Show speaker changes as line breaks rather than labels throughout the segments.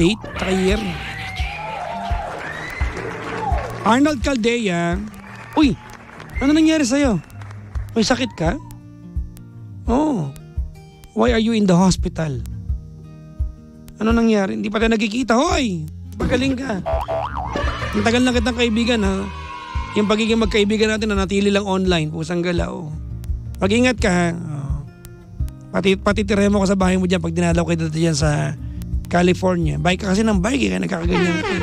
date, tsaka year. Arnold Caldea. Uy, ano nangyari sa'yo? May sakit ka? Oh. Why are you in the hospital? Ano nangyari? Hindi pa tayo nagkikita. Hoy! Pagaling ka. Ang tagal na kitang kaibigan ha. Yung pagiging magkaibigan natin na natili lang online. Pusang galaw. Mag-ingat ka ha. Oh. Pati, pati tiremo ko sa bahay mo dyan pag dinalaw kayo dito dyan sa California. Bike ka kasi ng bike eh, kaya nagkakaganyan ka.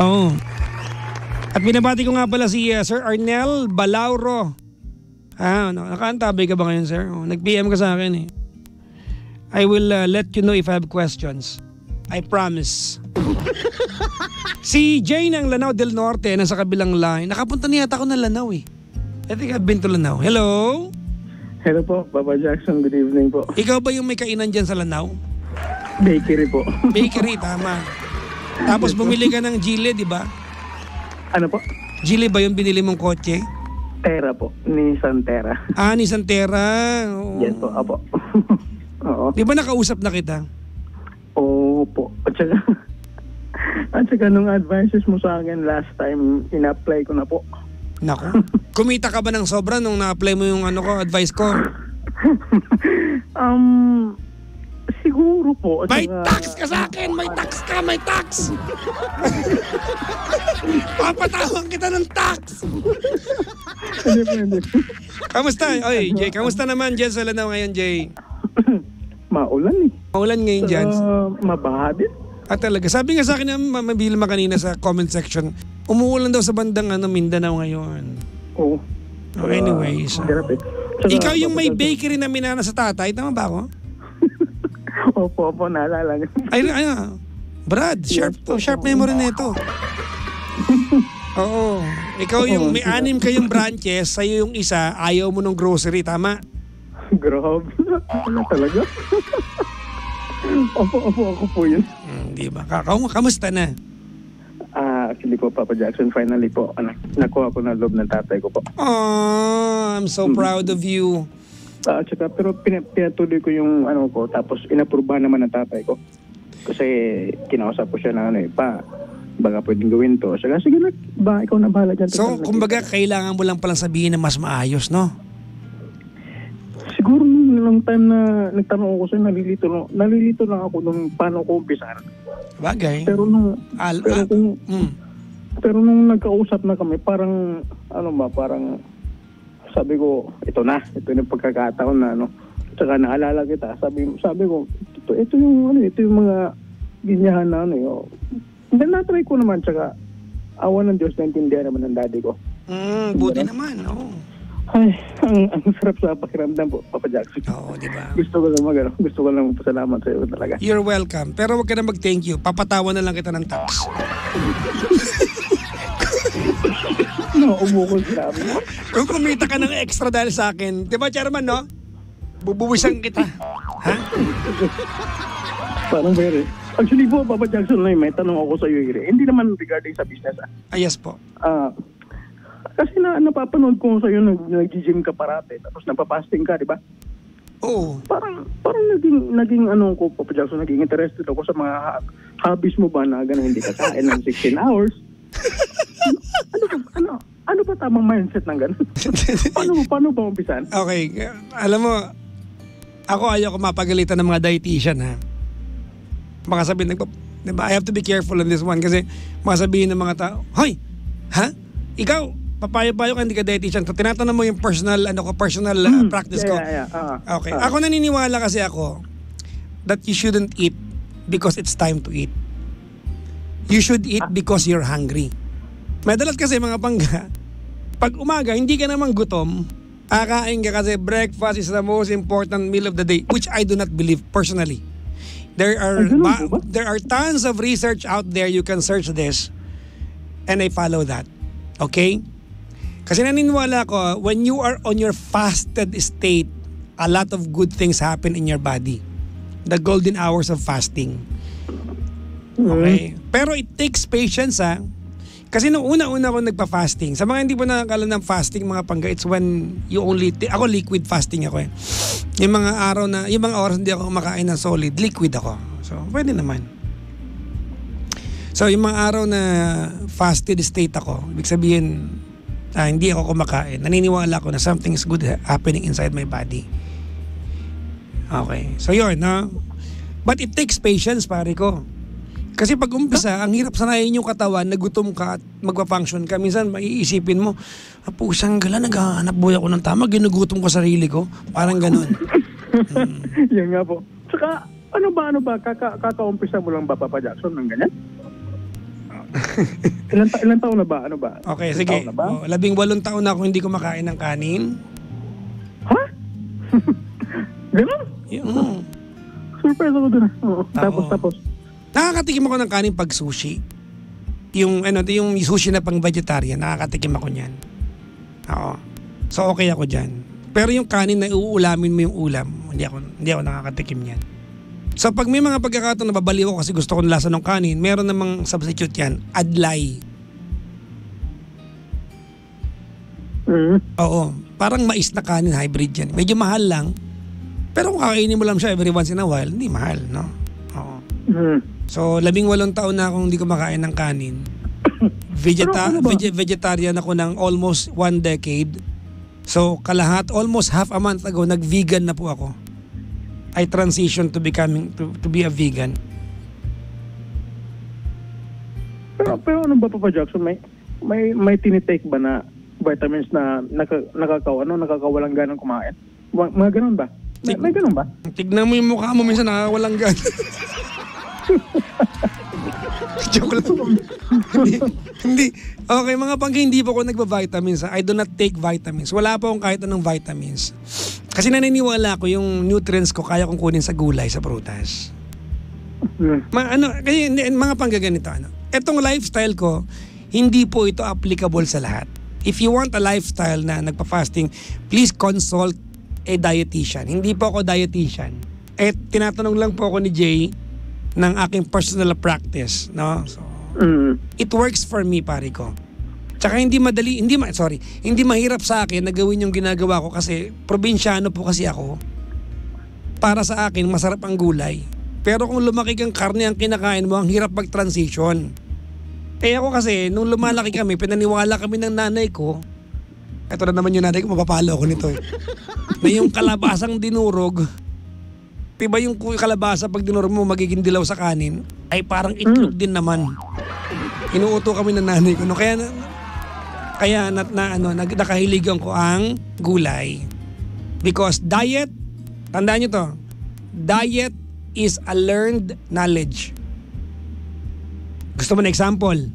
Oo. Oh. At binabati ko nga pala si uh, Sir Arnel Balauro. Ah, ano, nakaantabay ka ba ngayon, sir? Oh, Nag-PM ka sa akin eh. I will uh, let you know if I have questions. I promise. si Jane ng Lanao del Norte nasa kabilang line. Nakapunta niya yata ako ng Lanao eh. I think I've been to Lanao. Hello?
Hello po, Papa Jackson. Good evening po.
Ikaw ba yung may kainan dyan sa Lanao?
Bakery po.
Bakery, tama. Tapos bumili ka ng Gile, di ba?
ano po?
Gile ba yung binili mong kotse?
Terra po. Nissan Terra.
Ah, ni Santera. Oo.
Yes po, apo. Oo.
Di ba nakausap na kita?
Oo po. At saka, at saka nung advices mo sa akin last time, in-apply ko na po.
Nako. Kumita ka ba ng sobra nung na-apply mo yung ano ko, advice ko?
um, siguro po.
May
saka-
tax ka sa akin! May tax ka! May tax! Papatawag kita ng tax!
Hindi.
Kamusta? Oy, Jay, kamusta naman dyan sa Lanao ngayon, Jay?
Maulan eh.
Maulan ngayon dyan.
Uh, mabaha din.
At talaga, sabi nga sa akin ng mabilma kanina sa comment section, umuulan daw sa bandang ano, Mindanao ngayon.
Oo.
Oh, anyways.
Ah, hirap eh.
Ikaw yung may bakery na minana sa tatay, tama ba ako?
Opo, opo, naalala niyo.
Ay, ano? Brad, sharp to. Sharp memory nito. Oo. Ikaw yung may anim kayong branches, sa'yo yung isa, ayaw mo ng grocery, tama?
Grabe. Ano talaga? opo, opo, ako po yun.
Hmm, di ba? Ka- Kamu, kamusta na?
Actually po, Papa Jackson, finally po, ano, nakuha ko na loob ng tatay ko po.
Oh, I'm so proud of you.
Ah, at saka, pero pina- pinatuloy ko yung ano ko, tapos inaprubahan naman ng tatay ko. Kasi kinausap ko siya na ano eh, pa, baka pwedeng gawin to. Saka, sige na, ba, ikaw na bahala dyan.
So,
Total,
kumbaga,
nakita-
kailangan mo lang palang sabihin na mas maayos, no?
Siguro nung nung time na nagtanong ako sa'yo, nalilito, lang- nalilito lang ako nung paano ko umpisahan.
Bagay.
Pero nung,
Al,
pero
ah,
kung,
mm.
Pero nung nagkausap na kami, parang, ano ba, parang, sabi ko, ito na, ito yung pagkakataon na, ano, tsaka naalala kita, sabi, sabi ko, ito, ito yung, ano, ito yung mga ginyahan na, ano, yun. Hindi, na-try ko naman, tsaka, awan ng Diyos, naintindihan naman ng daddy ko.
Mm, buti naman, oo.
Ay, ang, ang sarap sa pakiramdam po, Papa Jackson.
Oo, di ba?
Gusto ko lang mag, ano, gusto ko lang pasalamat sa iyo talaga.
You're welcome. Pero wag ka na mag-thank you. Papatawan na lang kita ng tax.
No, umukol sila.
Kung kumita ka ng extra dahil sa akin, di ba, Chairman, no? Bubuwisan kita. Ha?
Parang very. Actually po, Papa Jackson, may tanong ako sa iyo. Iri. Hindi naman regarding sa business. Ah.
Ah, yes po.
Ah, kasi na napapanood ko sa iyo nag nag-gym ka parate tapos napapasting ka, di ba?
Oo.
Parang parang naging naging ano ko Papa Jackson naging interested ako sa mga hobbies mo ba na ganun hindi ka kain ng 16 hours. ano ano ano ba tamang mindset ng ganun? paano paano ba umpisan?
Okay. Alam mo, ako ayaw ko mapagalitan ng mga dietitian, ha? Baka sabihin, nagpa, di ba, I have to be careful on this one kasi masabihin ng mga tao, Hoy! Ha? Ikaw, papayo-payo ka, hindi ka dietitian. So, tinatanong mo yung personal, ano ko, personal uh, practice ko.
Hmm. Yeah, yeah, yeah. Ah,
Okay.
ah.
Ako naniniwala kasi ako that you shouldn't eat because it's time to eat. You should eat
Ah.
because you're hungry. Madalas kasi mga pangga, pag umaga, hindi ka naman gutom, kakain ka kasi breakfast is the most important meal of the day, which I do not believe personally. There are
ganun
ba- there are tons of research out there you can search this and I follow that. Okay? Kasi naniniwala ko, when you are on your fasted state, a lot of good things happen in your body. The golden hours of fasting.
Mm.
Okay? Pero it takes patience ha. Kasi nung una-una ako nagpa-fasting, sa mga hindi po nakakala ng fasting mga pangga, it's when you only, ako liquid fasting ako eh. Yung mga araw na, yung mga oras hindi ako kumakain ng solid, liquid ako. So, pwede naman. So, yung mga araw na fasted state ako, ibig sabihin, ah, hindi ako kumakain. Naniniwala ako na something is good happening inside my body. Okay. So, yun, no? But it takes patience, pare ko. Kasi pag umpisa, ang hirap sanayin yung katawan, nagutom ka at magpa-function ka. Minsan, maiisipin mo, ah, pusang gala, naghahanap buhay ako ng tama, ginugutom ko sarili ko. Parang ganun.
Yan nga po. Tsaka, ano ba, ano ba, kaka, kakaumpisa mo lang ba, Papa Jackson, ng ganyan? ilan, ta- ilan taon na ba? Ano ba?
Okay,
Ilan
sige.
taon na ba?
Oh, labing walong taon na ako hindi kumakain ng kanin.
Ha? Ganun?
Yung,
Surprise ako dun. ah. Oo. Tapos,
Oo.
tapos.
Nakakatikim ako ng kanin pag sushi. Yung ano, yung sushi na pang vegetarian, nakakatikim ako niyan. Oo. So okay ako diyan. Pero yung kanin na uulamin mo yung ulam, hindi ako hindi ako nakakatikim niyan. So pag may mga pagkakataon na babaliw ako kasi gusto ko ng lasa ng kanin, meron namang substitute yan, adlay.
Mm.
Oo. Parang mais na kanin, hybrid yan. Medyo mahal lang. Pero kung kakainin mo lang siya every once in a while, hindi mahal, no? Oo.
Mm.
So, labing walong taon na akong hindi kumakain ng kanin. Vegeta-
ano ba?
vege- vegetarian ako ng almost one decade. So, kalahat, almost half a month ago, nag-vegan na po ako. I transitioned to becoming, to, to be a vegan.
Pero, pero ano ba, Papa Jackson, may, may, may tinitake ba na vitamins na naka, nakakaw, ano, nakakawalang ganang kumain? Mga, ganun ba? May, may ganun ba?
Tignan mo yung mukha mo, minsan nakakawalang gan. Joke lang. hindi, hindi. Okay, mga pangki, hindi po ako nagpa-vitamins. I do not take vitamins. Wala po akong kahit anong vitamins. Kasi naniniwala ko yung nutrients ko kaya kong kunin sa gulay, sa prutas.
Mm.
Ma, ano, kasi hindi, mga panggaganito, ano. Etong lifestyle ko, hindi po ito applicable sa lahat. If you want a lifestyle na nagpa-fasting, please consult a dietitian. Hindi po ako dietitian. Eh, tinatanong lang po ako ni Jay ng aking personal practice, no? So,
Mm.
it works for me, pare ko. Tsaka hindi madali, hindi ma, sorry, hindi mahirap sa akin na gawin yung ginagawa ko kasi probinsyano po kasi ako. Para sa akin, masarap ang gulay. Pero kung lumaki kang karne ang kinakain mo, ang hirap mag-transition. Eh ako kasi, nung lumalaki kami, pinaniwala kami ng nanay ko, eto na naman yung nanay ko, mapapalo ako nito. eh. na yung kalabasang dinurog, diba yung kalabasa pag dinurog mo magiging dilaw sa kanin, ay parang itlog din naman. Inuuto kami ng nanay ko. No? Kaya, na, kaya na, na, ano, nakahiligan ko ang gulay. Because diet, tandaan nyo to, diet is a learned knowledge. Gusto mo na example?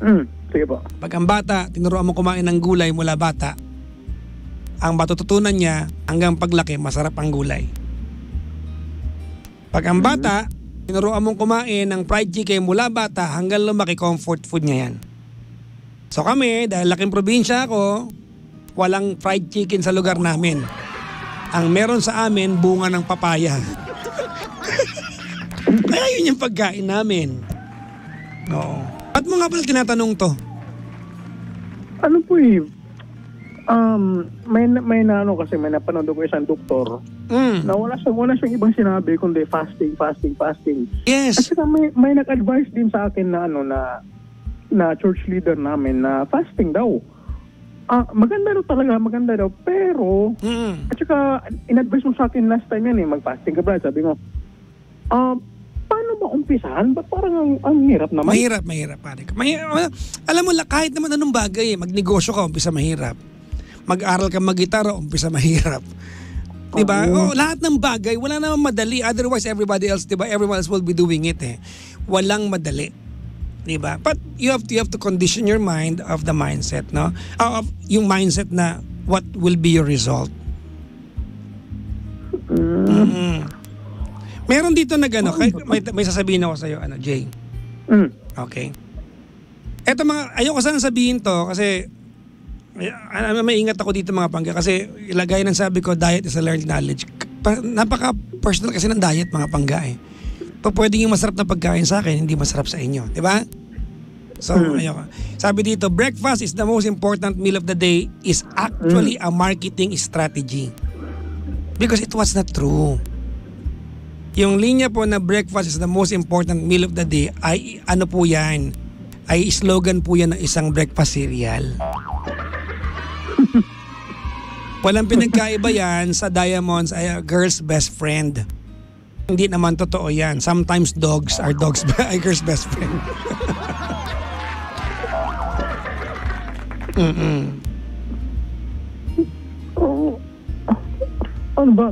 Mm. Sige po.
Pag ang bata, tinuruan mo kumain ng gulay mula bata, ang matututunan niya hanggang paglaki, masarap ang gulay. Pag ang bata, tinuruan mong kumain ng fried chicken mula bata hanggang lumaki, comfort food niya yan. So kami, dahil laking probinsya ako, walang fried chicken sa lugar namin. Ang meron sa amin, bunga ng papaya. Kaya yun yung pagkain namin. Oo. Ba't mo nga pala tinatanong to?
Ano po eh, um, may, may na ano kasi, may napanood ko isang doktor
Mm.
na wala siyang, wala siyang ibang sinabi kundi fasting, fasting, fasting. At
Yes.
saka may, may nag-advise din sa akin na ano na na church leader namin na fasting daw. Ah, maganda daw talaga, maganda daw. Pero,
Mm.
at saka, in-advise mo sa akin last time yan eh, mag-fasting ka Brad. Sabi mo, ah, paano ba umpisahan? Ba't parang ang, ang hirap naman?
Mahirap, mahirap pare. Mahirap. Alam mo, kahit naman anong bagay, eh, magnegosyo ka, umpisa mahirap. Mag-aral ka mag-gitara, umpisa mahirap. Di ba? Oh,
Oo.
lahat ng bagay, wala namang madali. Otherwise, everybody else, di ba? Everyone else will be doing it eh. Walang madali. Di ba? But you have to, you have to condition your mind of the mindset, no? Ah, of yung mindset na what will be your result. Mm. Meron dito na gano, kay- may, may sasabihin ako sa'yo, ano, Jay.
Mm.
Okay. Eto mga, ayoko sana sabihin to kasi ay- ay- may ingat ako dito mga pangga kasi ilagay ng sabi ko diet is a learned knowledge. Pa- napaka personal kasi ng diet mga pangga eh. Pa pwedeng yung masarap na pagkain sa akin, hindi masarap sa inyo. Di ba? So, ayoko. Sabi dito, breakfast is the most important meal of the day is actually a marketing strategy. Because it was not true. Yung linya po na breakfast is the most important meal of the day ay ano po yan? Ay slogan po yan ng isang breakfast cereal. Walang pinagkaiba yan sa Diamonds ay a girl's best friend. Hindi naman totoo yan. Sometimes dogs are dogs ay girl's best friend. Mm-mm.
Oo. ano ba?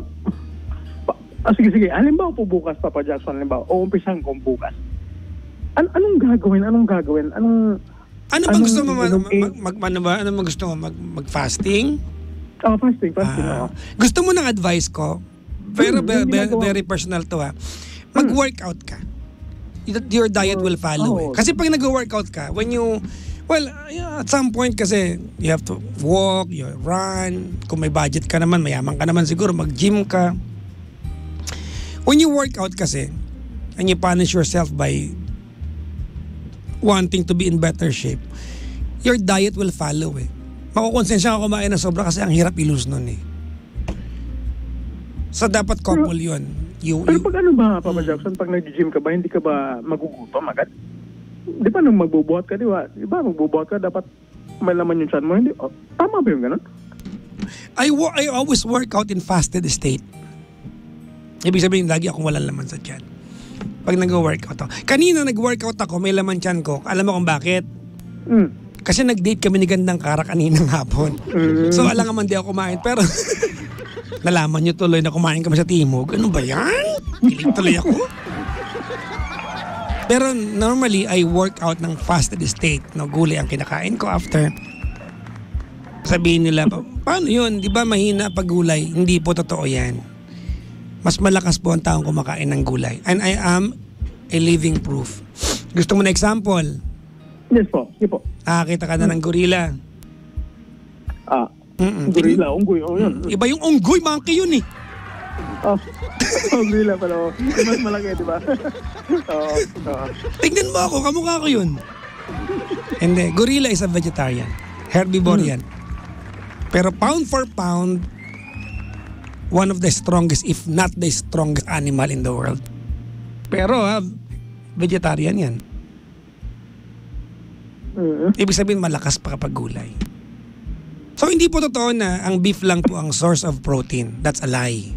Ah, sige, sige. Halimbawa po bukas, Papa Jackson, halimbawa, o umpisan kong bukas. An anong gagawin? Anong gagawin? Anong...
Ano ba
Anong
gusto mo mag, mag, mag- ano ba? Ano ba gusto mo mag, mag-fasting?
Oh, fasting, fasting.
Ah,
oo.
gusto mo ng advice ko? Pero
Hmm,
ve-
ginagawa-
very personal to ha. Mag-workout ka. Your diet will follow eh.
Oh.
Kasi pag nag-workout ka, when you Well, at some point kasi you have to walk, you run. Kung may budget ka naman, mayaman ka naman siguro, mag-gym ka. When you work out kasi, and you punish yourself by wanting to be in better shape, your diet will follow eh. Makukonsensya ka kumain ng sobra kasi ang hirap ilose nun eh. So dapat couple yun. You,
Pero
you,
pag ano ba, Papa
Hmm.
Jackson, pag nag-gym ka ba, hindi ka ba magugutom agad? Di ba nung magbubuhat ka, di ba? Di ba magbubuhat ka, dapat may laman yung chan mo. Hindi, oh, tama ba yung ganun?
I, wo- I always work out in fasted state. Ibig sabihin, lagi akong walang laman sa tiyan. Pag nag-workout ako. Kanina nag-workout ako, may laman tiyan ko. Alam mo kung bakit?
Mm.
Kasi nag-date kami ni Gandang Kara kaninang hapon.
Mm.
So alam naman di ako kumain. Pero nalaman nyo tuloy na kumain kami sa Timog. Ano ba yan? Kilig tuloy ako. Pero normally, I work out ng fasted state. No, gulay ang kinakain ko after. Sabihin nila, "Pa- paano yun? Di ba mahina pag gulay? Hindi po totoo yan. Mas malakas po ang taong kumakain ng gulay. And I am a living proof. Gusto mo na example?
Yes po, sige po.
Nakakita ka na ng gorilla.
Ah,
Mm-mm.
gorilla, unggoy, oh yun.
Iba yung unggoy, monkey yun eh.
Oh, oh gorilla pala. oh. Yung mas malaki, di ba? Oo, oo.
Tignan mo ako, kamukha ko yun. Hindi, gorilla is a vegetarian. Herbivore yan. Pero pound for pound, one of the strongest, if not the strongest animal in the world. Pero ha, vegetarian yan.
Mm.
Ibig sabihin malakas pa kapag gulay. So hindi po totoo na ang beef lang po ang source of protein. That's a lie.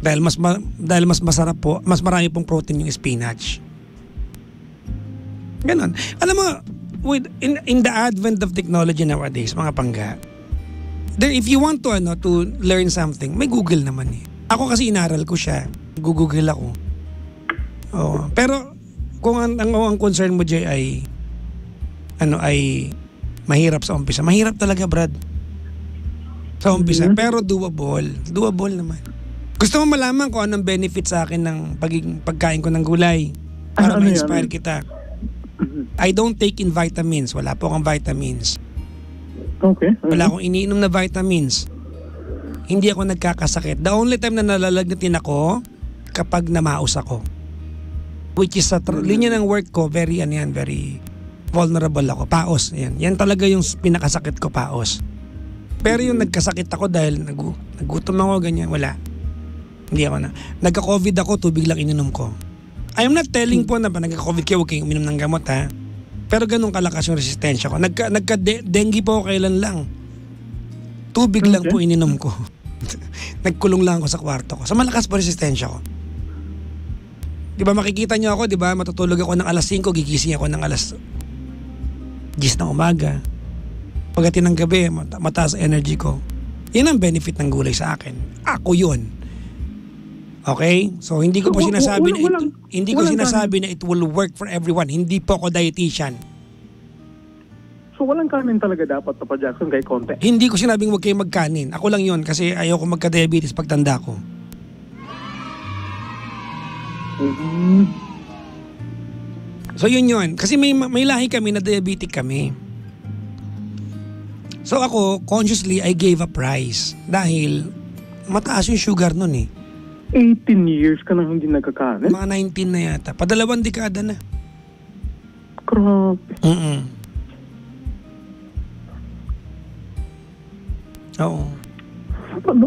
Dahil mas ma- dahil mas masarap po, mas marami pong protein yung spinach. Ganon. Alam mo, with in in the advent of technology nowadays, mga pangga, there if you want to ano to learn something, may Google naman eh. Ako kasi inaral ko siya. Google ako. Oo. Pero kung ang, ang, ang concern mo Jay ay ano ay mahirap sa umpisa. Mahirap talaga, Brad. Sa umpisa.
Mhm.
Pero doable. Doable naman. Gusto mo malaman kung anong benefit sa akin ng pagiging pagkain ko ng gulay? Para
Ano- ano
ma-inspire
yan?
kita.
Mhm.
I don't take in vitamins. Wala po akong vitamins.
Okay.
Wala akong iniinom na vitamins. Hindi ako nagkakasakit. The only time na nalalagnatin ako, kapag namaos ako. Which is sa tr- linya ng work ko, very, ano yan, very vulnerable ako. Paos. Yan. Yan talaga yung pinakasakit ko, paos. Pero yung nagkasakit ako dahil nagu nagutom ako, ganyan, wala. Hindi ako na. Nagka-COVID ako, tubig lang ininom ko. I am not telling po na pa nagka-COVID kayo, huwag kayong uminom ng gamot ha. Pero ganun kalakas yung resistensya ko. Nagka, nagka-dengue po ako kailan lang. Tubig lang
Okay.
po ininom ko. Nagkulong lang ako sa kwarto ko. Sa malakas po resistensya ko. Di ba makikita niyo ako, di ba? Matutulog ako ng alas 5, gigising ako ng alas 10 ng umaga. Pagdating ng gabi, mata- mataas energy ko. Yan ang benefit ng gulay sa akin. Ako yun. Okay? So hindi ko po sinasabi na it, hindi ko sinasabi na it will work for everyone. Hindi po ako dietitian.
So walang kanin talaga dapat, Papa Jackson, kay konti.
Hindi ko sinabing huwag kayong magkanin. Ako lang yun kasi ayoko magka-diabetes pagtanda ko.
Mm.
So yun yun. Kasi may, may lahi kami na diabetic kami. So ako, consciously, I gave a price. Dahil mataas yung sugar nun eh.
18 years ka nang hindi nagkakanin?
Mga 19 na yata. Padalawang dekada na.
Grabe.
Mm-mm. Oo.
Paano?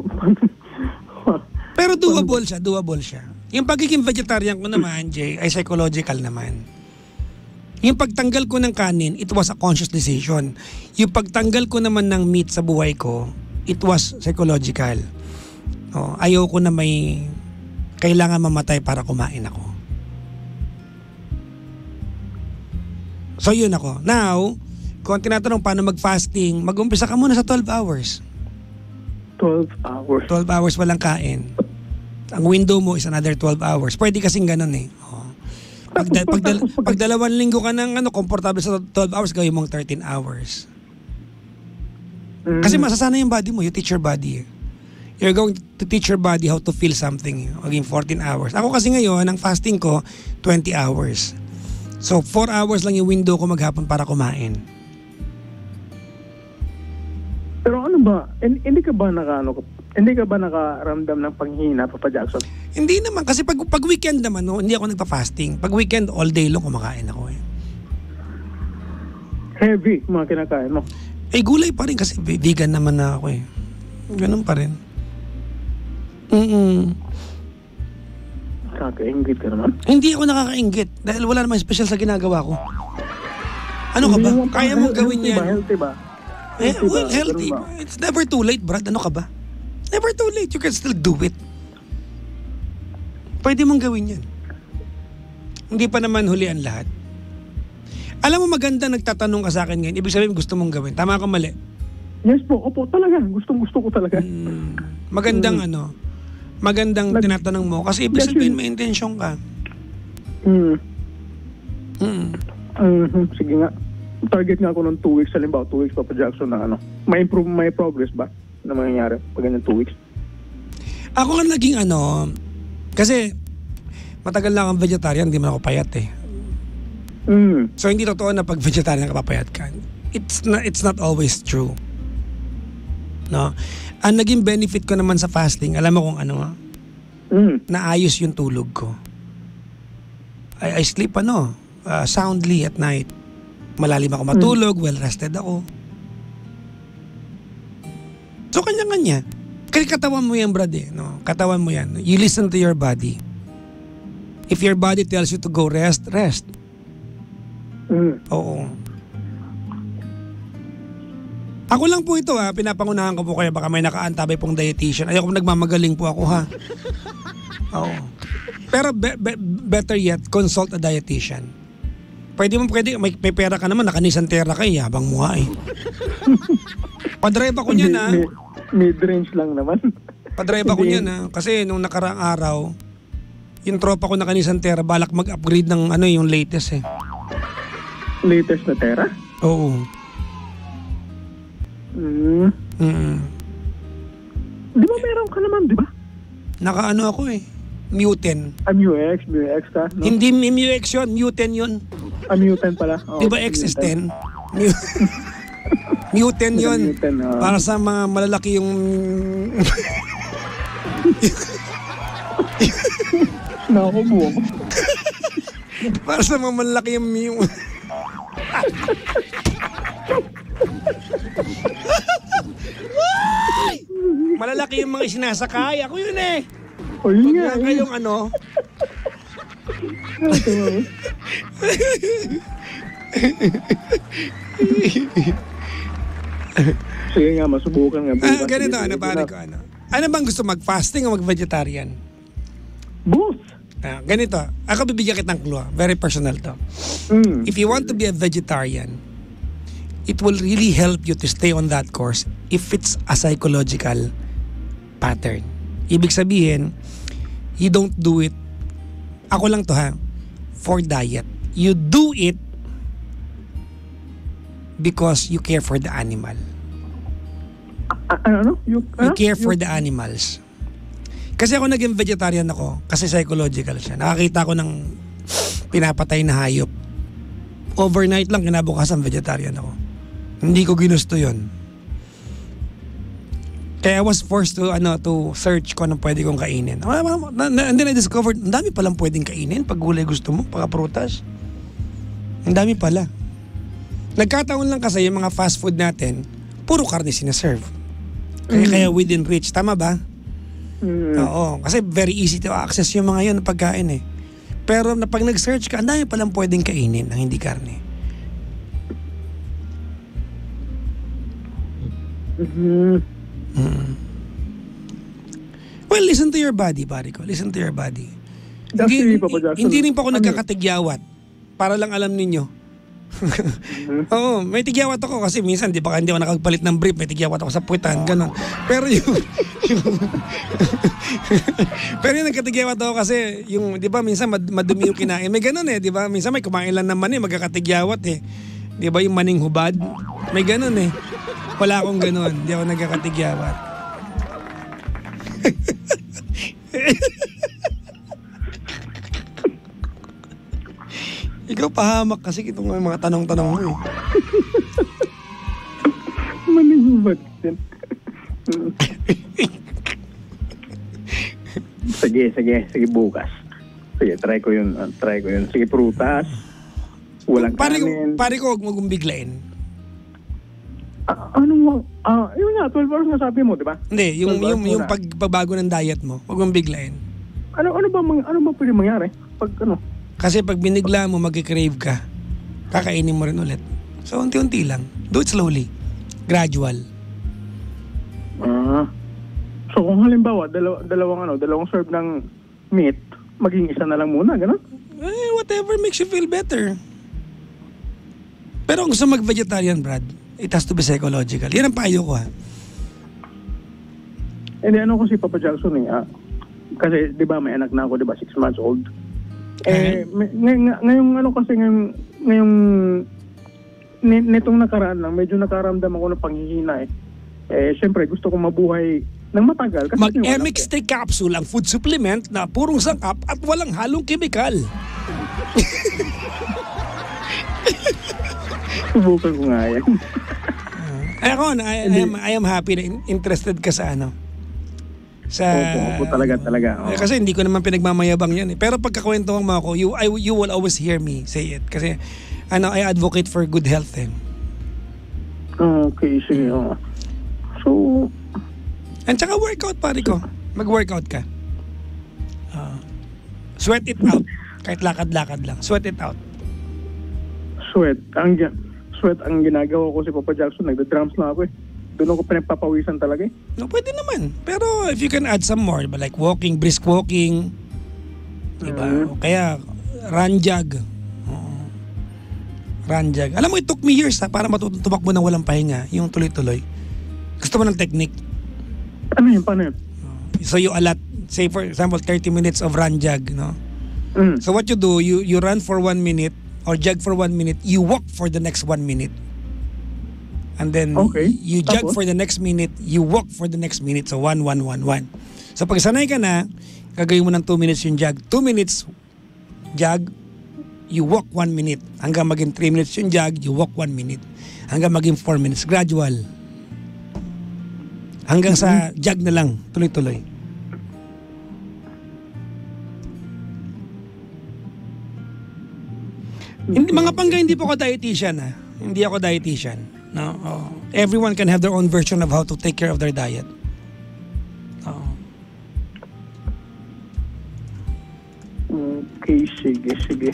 Pero doable siya, doable siya. Yung pagiging vegetarian ko naman, Jay, ay psychological naman. Yung pagtanggal ko ng kanin, it was a conscious decision. Yung pagtanggal ko naman ng meat sa buhay ko, it was psychological. Oh, ayaw ko na may kailangan mamatay para kumain ako. So yun ako. Now, kung tinatanong paano mag-fasting, mag-umpisa ka muna sa 12 hours.
12 hours.
12 hours walang kain. Ang window mo is another 12 hours. Pwede kasing ganun eh. Oh. Pag, da- pag, dal- pag dalawang linggo ka ng ano, komportable sa 12 hours, gawin mong 13 hours.
Mm.
Kasi masasana yung body mo, you teach your body. eh. You're going to teach your body how to feel something. eh. Maging 14 hours. Ako kasi ngayon, ang fasting ko, 20 hours. So, 4 hours lang yung window ko maghapon para kumain.
Ba, hin- hindi ka ba naka, ano, hindi ka ba nakaramdam ng panghina, Papa Jackson?
Hindi naman, kasi pag, pag weekend naman, no, hindi ako nagpa-fasting. Pag weekend, all day long kumakain ako eh.
Heavy mga kinakain mo.
Eh, gulay pa rin kasi ve- vegan naman na ako eh. Ganun pa rin. Mm-mm.
Kakaingit ka naman.
Hindi ako nakakaingit dahil wala namang special sa ginagawa ko. Ano ka ba?
Mo
Kaya mong gawin
healthy Ba,
yan.
healthy ba?
Eh,
Healthy ba?
well, healthy. It's never too late, Brad. Ano ka ba? Never too late. You can still do it. Pwede mong gawin yan. Hindi pa naman huli ang lahat. Alam mo maganda nagtatanong ka sa akin ngayon. Ibig sabihin gusto mong gawin. Tama ka mali.
Yes po, opo, talaga. Gustong gusto ko talaga.
Mm, magandang ano. Magandang
Nag-
tinatanong mo. Kasi ibig
Yes,
sabihin may intensyon ka.
Hmm.
Mm.
Mhm, Sige nga. Target nga ako ng 2 weeks. Halimbawa, 2 weeks, Papa Jackson, na ano. May, improve, may progress ba na mangyayari pag ganyan 2 weeks?
Ako nga naging ano, kasi matagal lang ang vegetarian, hindi man ako payat eh.
Mm.
So hindi totoo na pag vegetarian ka papayat ka. It's not, it's not always true. No? Ang naging benefit ko naman sa fasting, alam mo kung ano nga?
Mm.
Naayos yung tulog ko. I, I sleep ano, uh, soundly at night. Malalim ako matulog, well rested ako. So kanya-kanya. Kasi katawan mo yan, brad eh. No? Katawan mo yan. You listen to your body. If your body tells you to go rest, rest.
Mm.
Oo. Ako lang po ito ha, pinapangunahan ko po kaya baka may nakaantabay pong dietitian. Ayoko nagmamagaling po ako ha. Oo. Pero be- be- better yet, consult a dietitian. Pwede mo, pwede, may, may pera ka naman, nakanisantera ka, eh, yabang mo nga eh. Padrive ako niyan ha.
Mid- Mid-range lang naman.
Padrive ako niyan ha. Kasi nung nakaraang araw, yung tropa ko nakanisantera, balak mag-upgrade ng ano yung latest eh.
Latest na Terra?
Oo.
Mm.
Mm.
Di ba meron ka naman, di ba?
Nakaano ako eh. Muten.
Ah, MUX, MUX ka, no?
Hindi MUX yun, Muten yun.
Ah, mutant pala. Oh,
Di ba X is 10? Mu- Muten yun.
Mutant, ah.
Para sa mga malalaki yung...
Nakakubo ako.
para sa mga malalaki yung... yung malalaki yung mga sinasakay. Ako yun eh.
O, yun
Huwag
nga. yun.
kayong ano.
Sige nga, masubukan nga.
Ah, ganito, ano pare
na.
ko, ano. Ano bang gusto, mag-fasting o mag-vegetarian?
Both.
Ah, ganito, ako bibigyan kitang clue. ah. Very personal to.
Mm.
If you want to be a vegetarian, it will really help you to stay on that course if it's a psychological pattern. Ibig sabihin, you don't do it, ako lang to ha, for diet. You do it because you care for the animal.
Ah, ano, ano? Yung,
You
ah?
care for the animals. Kasi ako naging vegetarian ako kasi psychological siya. Nakakita ko ng pinapatay na hayop. Overnight lang kinabukasan vegetarian ako. Hindi ko ginusto yon. Kaya I was forced to ano to search ko anong pwede kong kainin. And then I discovered, ang dami palang pwedeng kainin pag gulay gusto mo, pagka prutas. Ang dami pala. Nagkataon lang kasi yung mga fast food natin, puro karne sinaserve. Kaya, kaya within reach. Tama ba?
Mm.
Oo. Kasi very easy to access yung mga yun na pagkain eh. Pero na pag nag-search ka, ang dami palang pwedeng kainin ng hindi karne.
Mhm.
Well, listen to your body, pare ko. Listen to your body.
Actually, Papa Jackson,
hindi rin pa ako
ano-
nagkakatigyawat. Para lang alam ninyo.
Mhm.
Oo, may tigyawat ako kasi minsan di ba hindi ako nakagpalit ng brief, may tigyawat ako sa puwitan, ganun. Pero yung, yung Pero yung nagkatigyawat ako kasi yung di ba minsan mad, madumi yung kinain. May ganun eh, di ba? Minsan may kumain lang ng mani, magkakatigyawat eh. Di ba yung maning hubad? May ganun eh. Wala akong ganun, di ako nagkakatigyawat. Ikaw pahamak kasi itong mga tanong-tanong mo eh.
Manihubad din. sige, sige, sige bukas. Sige, try ko yun. try ko yun. Sige, prutas. Walang
Pare
kanin.
pare ko huwag mo kong biglain.
Ah, ano mo? Ah, yun nga, 12 hours na sabi mo, di ba?
Hindi, yung, yung, yung pag, pagbago ng diet mo, huwag mong biglain.
Ano ano ba mang, ano ba pwede mangyari? Pag ano?
Kasi pag binigla mo, magkikrave ka, kakainin mo rin ulit. So, unti-unti lang. Do it slowly. Gradual.
Ah. So kung halimbawa, dalaw, dalawang ano, dalawang serve ng meat, maging isa na lang muna, ganun?
Eh, whatever makes you feel better. Pero kung gusto mag-vegetarian, Brad, it has to be psychological. Yan ang payo ko ha.
Hindi, ano ko si Papa Jackson eh, ah, kasi di ba may anak na ako, di ba, 6 months old. Eh, may, ngay, ngay- ngayong ano kasi ngayong, ngayong ni- nitong nakaraan lang, medyo nakaramdam ako ng panghihina eh. Eh, syempre, gusto kong mabuhay ng matagal. Kasi yung anak
Mag-MXT capsule ang food supplement na purong sangkap at walang halong kemikal.
Subukan ko nga yan.
Ay, ako, I, I, am, I am happy na in- interested ka sa ano. Sa...
Opo, opo, talaga, talaga. Oo.
kasi hindi ko naman pinagmamayabang yan eh. Pero pagkakwentuhan mo ako, you, I, you will always hear me say it. Kasi ano, I advocate for good health eh.
Okay, sige. oo. So,
And tsaka workout pare ko. Mag-workout ka. Ah. sweat it out. Kahit lakad-lakad lang. Sweat it out.
sweat. Ang sweat ang ginagawa ko si Papa Jackson, nagda-drums lang ako eh. Doon ako pinagpapawisan talaga eh.
No, pwede naman. Pero if you can add some more, like walking, brisk walking, diba?
Mhm.
O kaya run jog. Run jog. Alam mo, it took me years ha, para matutong tumakbo ng walang pahinga, yung tuloy-tuloy. Gusto mo ng technique?
Ano yun? Paano yun?
So you allot, say for example, 30 minutes of run jog, no?
Mm.
So what you do, you you run for one minute or jog for one minute, you walk for the next one minute. And then
Okay.
you jog
Tapos?
for the next minute, you walk for the next minute. So one, one, one, one. So pag sanay ka na, gagawin mo ng 2 minutes yung jog. 2 minutes jog, you walk 1 minute. Hanggang maging 3 minutes yung jog, you walk 1 minute. Hanggang maging 4 minutes. Gradual. Hanggang sa jog na lang, tuloy-tuloy. Hindi, mga pangga, hindi po ako dietitian ha. Hindi ako dietitian. No? Oh. Everyone can have their own version of how to take care of their diet. Oo.
Okay, sige, sige.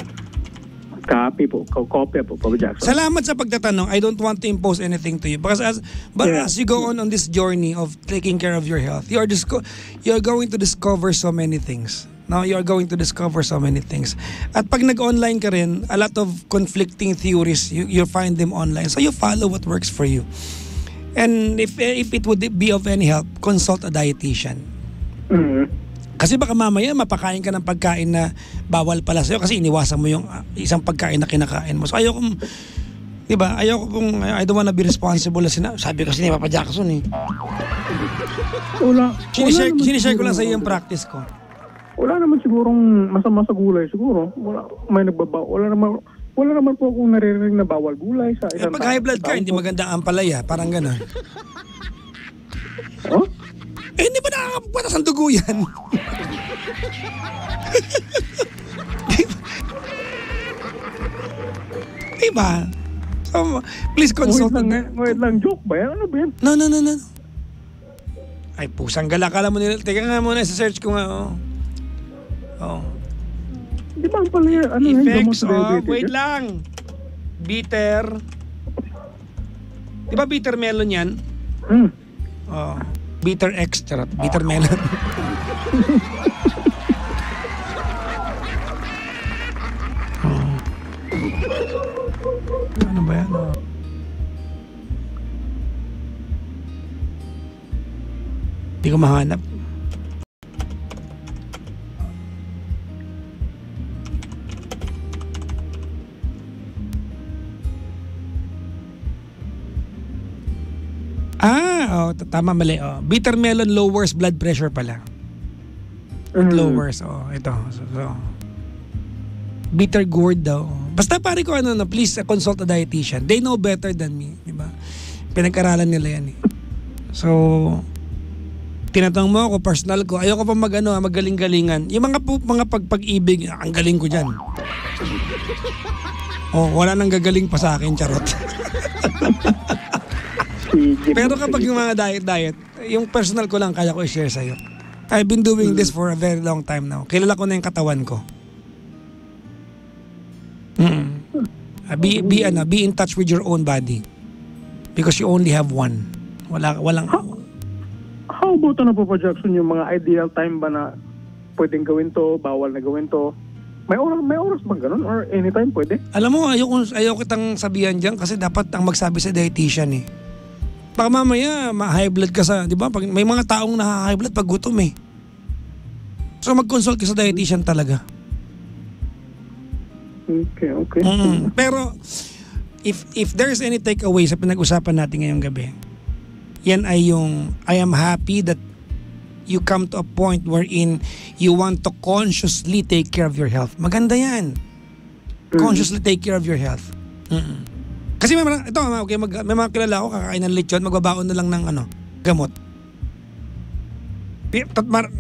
Copy po. Kopya po, Papa Jackson.
Salamat sa pagtatanong. I don't want to impose anything to you because as but
Yeah.
as you go on on this journey of taking care of your health, you are disco- you're going to discover so many things. No, you are going to discover so many things. At pag nag-online ka rin, a lot of conflicting theories, you, you find them online. So you follow what works for you. And if if it would be of any help, consult a dietitian.
Mhm.
Kasi baka mamaya mapakain ka ng pagkain na bawal pala sa'yo kasi iniwasan mo yung ah, isang pagkain na kinakain mo. So ayoko, di ba, ayoko pong, I don't wanna be responsible na sina, sabi kasi ni Papa Jackson eh.
Wala.
Sinishare, sinishare ko lang sa iyo yung practice ko.
Wala naman sigurong masama sa gulay siguro. Wala, may nagbaba. Wala naman, wala naman po akong naririnig na bawal gulay sa
Eh
isang
pag high blood ka, hindi maganda ang palaya, parang gano'n.
Oh?
Eh hindi ba nakakapagpatas ang dugo yan? Diba? So, please consult.
Wait lang, wait lang, joke ba yan? Ano ba yan?
No, no, no, no. Ay, pusang gala. Kala mo nila. Teka nga muna, search ko nga. Oh. Oh.
Di ba pala yan? Ano yan? Gamot
Effects
sa
of,
diabetes?
wait lang. Bitter. Di ba bitter melon yan?
Hmm.
Oh. Bitter X, charot. Bitter melon. Oh. Ano ba yan? Oh. Hindi ko mahanap. Tama mali. Oh. Bitter melon lowers blood pressure pala.
Hmm.
Lowers, oh, ito. So, so. Bitter gourd daw. Basta pare ko ano, no, please uh, consult a dietitian. They know better than me, di ba? Pinag-aralan nila yan eh. So, tinatanong mo ako, personal ko, ayoko pa mag, ano, ah, magaling-galingan. Yung mga, mga pagpag-ibig, ang galing ko dyan. Oh, wala nang gagaling pa sa akin, charot.
Sige.
Pero
po,
kapag yung mga diet-diet, yung personal ko lang kaya ko i-share sa'yo. I've been doing this for a very long time now. Kilala ko na yung katawan ko. Mm. Ah, Be, be, ano, be in touch with your own body. Because you only have one. Wala, walang...
How about ano po pa Jackson, yung mga ideal time ba na pwedeng gawin to, bawal na gawin to? May oras, may oras bang ganun? Or anytime pwede?
Alam mo, ayoko, ayoko kitang sabihan dyan kasi dapat ang magsabi sa dietitian eh. Baka mamaya, ma-high blood ka sa, di ba? Pag, may mga taong na-high blood pag gutom eh. So mag-consult ka sa dietitian talaga.
Okay, okay.
Mm. Pero if if there's any takeaway sa pinag-usapan natin ngayong gabi, yan ay yung I am happy that you come to a point wherein you want to consciously take care of your health. Maganda yan. Consciously take care of your health. Mm-mm. Kasi may mga, ito, okay, mag, may mga kilala ako kakain ng lechon, magbabaon na lang ng ano, gamot.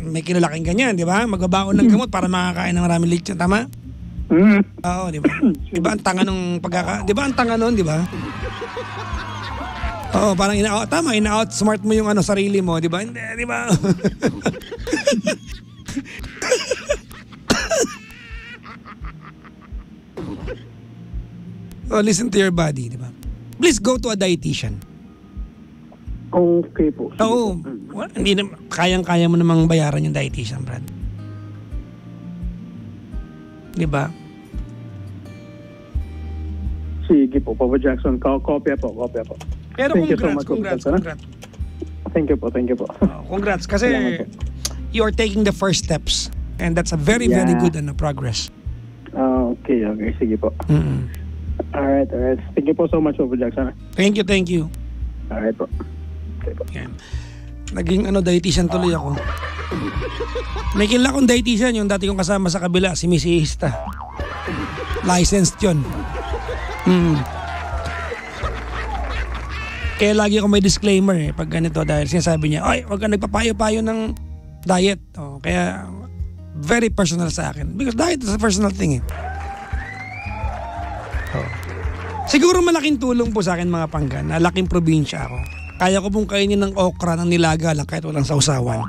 May kilala kang ganyan, di ba? Magbabaon ng gamot para makakain ng maraming lechon. Tama?
Mm.
Oo, di ba? di ba ang tanga nung pagkaka... Di ba ang tanga nun, di ba? Oo, parang ina tama, ina-outsmart mo yung ano sarili mo, di ba? Hindi, di ba? oh, listen to your body, di ba? Please go to a dietitian.
Okay po.
Oo,
po.
Well, hindi na, kayang-kaya mo namang bayaran yung dietitian, Brad. Di ba?
Sige po, Papa Jackson. Ko- Kopya po, kopya po.
Pero
Thank you so
congrats,
much,
congrats, congrats.
Thank you po, thank you po.
Oh, congrats kasi
po.
you are taking the first steps and that's a very very
Yeah.
good ano progress.
Ah, okay, okay. Sige po.
Mm-mm.
Alright, alright. Thank you po so much, Papa Jackson.
Thank you, thank you.
Alright po. Okay po.
Yan. Naging ano dietitian tuloy ako. May kilala akong dietitian yung dati kong kasama sa kabila si Miss Ista. Licensed yun. Mm. Kaya lagi ako may disclaimer eh pag ganito dahil sinasabi niya, ay, wag ka nagpapayo-payo ng diet. Oh, kaya very personal sa akin. Because diet is a personal thing eh. Siguro malaking tulong po sa akin mga panggan laking probinsya ako. Kaya ko pong kainin ng okra ng nilaga lang kahit walang sausawan.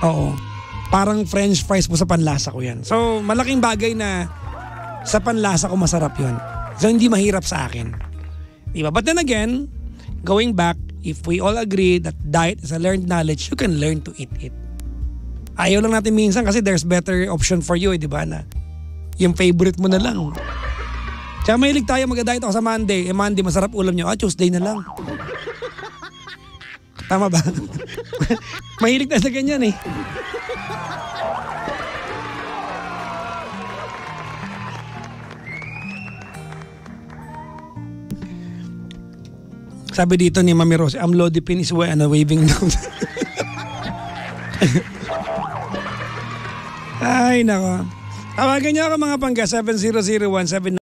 Oo. Parang french fries po sa panlasa ko yan. So malaking bagay na sa panlasa ko masarap yon. So hindi mahirap sa akin. Diba? But then again, going back, if we all agree that diet is a learned knowledge, you can learn to eat it. Ayaw lang natin minsan kasi there's better option for you, eh, di ba? Na yung favorite mo na lang. Tsaka mahilig tayo mag-diet ako sa Monday. Eh Monday, masarap ulam nyo. Ah, Tuesday na lang. Tama ba? mahilig tayo sa ganyan eh. Sabi dito ni Mami Rose, amlodipine is wa- ano, waving down. Ay, nako. Tawagan niyo ako mga pangga, 70017